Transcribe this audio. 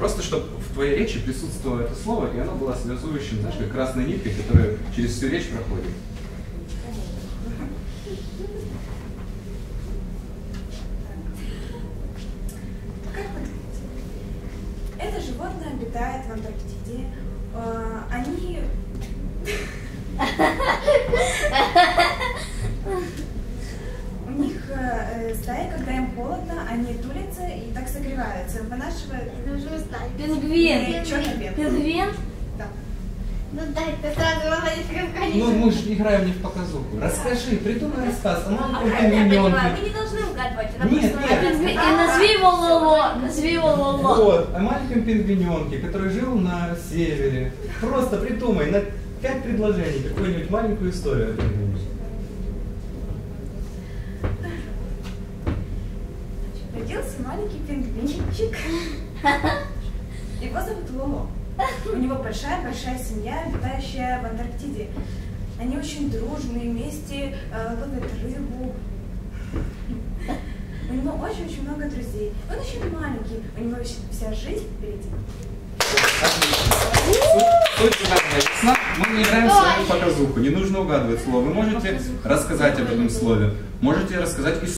Просто чтобы в твоей речи присутствовало это слово, и оно было связующим, знаешь, как красной ниткой, которая через всю речь проходит. Это животное обитает в Антарктиде. Э, Они... У них э, стаи, когда им холодно, они тулятся и так согреваются. Вынашивают... Пингвин. Черный Пингвин? Да. Ну дай, ты сразу говоришь, как Ну, мы же играем не в показуху. Расскажи, придумай рассказ о А как я понимаю, мы пингвиненке. не должны угадывать. Нет, нет. А, назови его Лоло. Назови его Лоло. Вот, о маленьком пингвиненке, который жил на севере. Просто придумай на пять предложений какую-нибудь маленькую историю о пингвине. Родился маленький пингвинчик. Его зовут Лоло. У него большая-большая семья, обитающая в Антарктиде. Они очень дружные, вместе э, ловят рыбу. У него очень-очень много друзей. Он очень маленький, у него еще вся жизнь впереди. Отлично. Суть, задания ясна. Мы не играем с вами в показуху. Не нужно угадывать слово. Вы можете рассказать об этом слове. Можете рассказать историю.